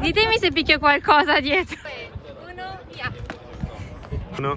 Ditemi se picchio qualcosa dietro. Uno, via. Uno,